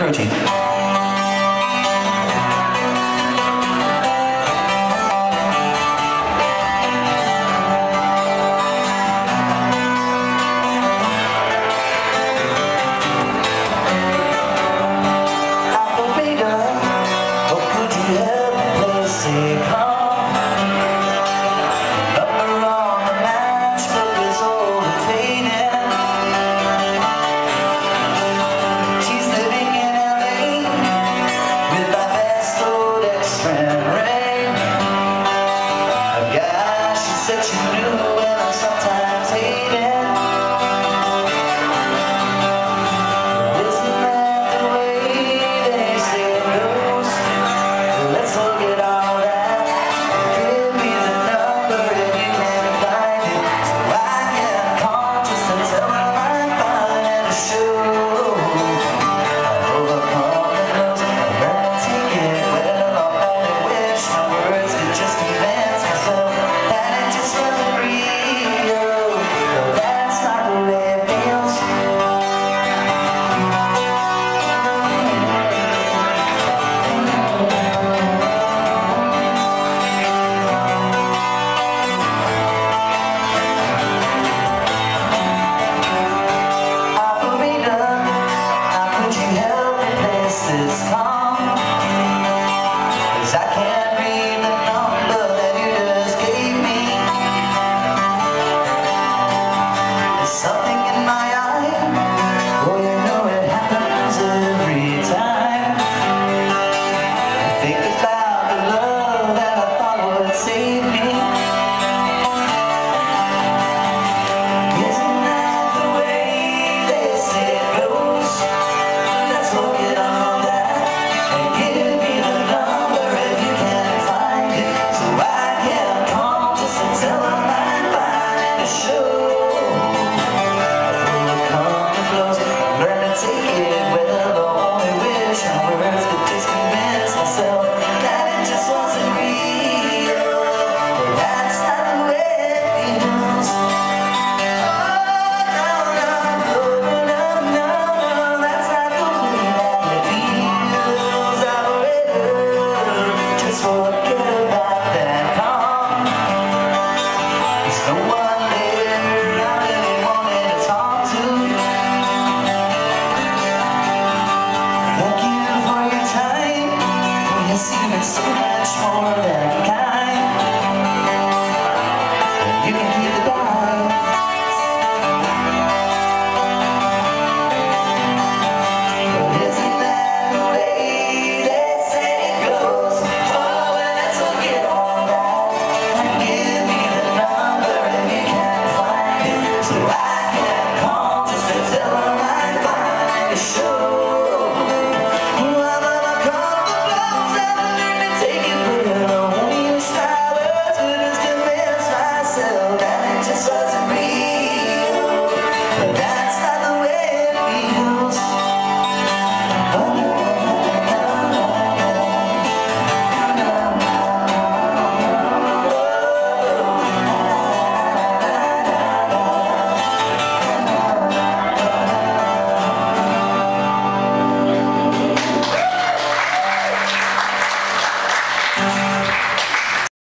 protein. question Cause I can't